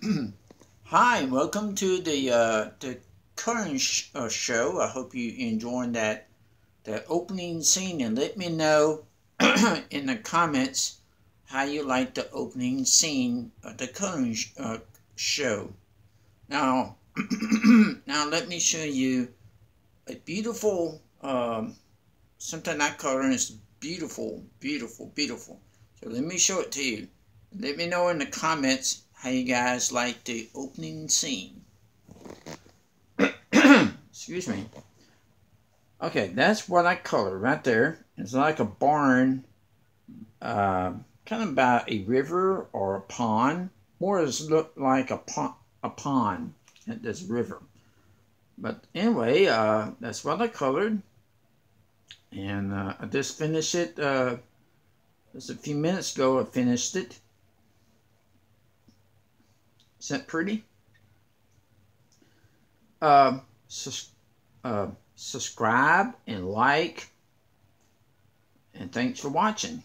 Hi, welcome to the uh, the current sh uh, show. I hope you enjoyed that that opening scene, and let me know in the comments how you like the opening scene of the current sh uh, show. Now, now let me show you a beautiful um, something I call is beautiful, beautiful, beautiful. So let me show it to you. Let me know in the comments how you guys like the opening scene. Excuse me. Okay, that's what I color right there. It's like a barn, uh, kind of by a river or a pond. More does look like a pond, a pond at this river. But anyway, uh, that's what I colored. And uh, I just finished it uh, just a few minutes ago. I finished it. Is that pretty? Uh, sus uh, subscribe and like. And thanks for watching.